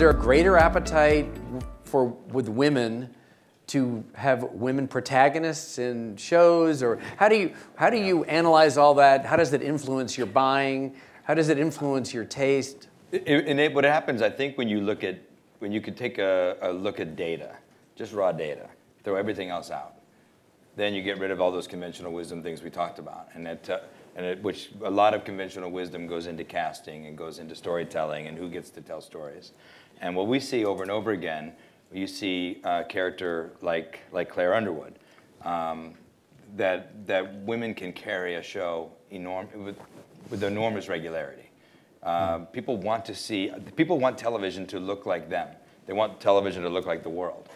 there a greater appetite for with women to have women protagonists in shows, or how do you how do you analyze all that? How does it influence your buying? How does it influence your taste? It, it, what happens, I think, when you look at when you could take a, a look at data, just raw data, throw everything else out, then you get rid of all those conventional wisdom things we talked about, and uh, and it, which a lot of conventional wisdom goes into casting and goes into storytelling and who gets to tell stories. And what we see over and over again, you see a character like like Claire Underwood, um, that that women can carry a show enorm- with, with enormous regularity. Uh. People want to see, people want television to look like them. They want television to look like the world.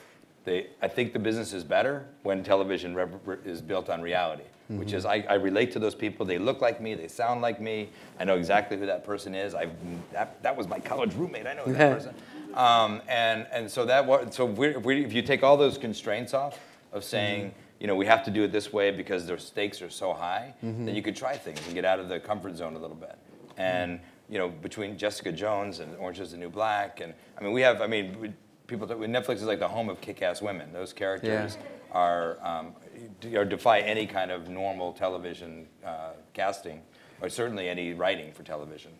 They, I think the business is better when television is built on reality, mm-hmm. which is I, I, relate to those people. They look like me. They sound like me. I know exactly who that person is. I've, that, that was my college roommate. I know that person. Um, and and so that so if, we, if, you take all those constraints off of saying. Mm-hmm you know, we have to do it this way because their stakes are so high, mm-hmm. then you could try things and get out of the comfort zone a little bit. And you know, between Jessica Jones and Orange Is the New Black, and I mean, we have, I mean, we, people, Netflix is like the home of kick-ass women. Those characters yeah. are, um, are defy any kind of normal television uh, casting, or certainly any writing for television.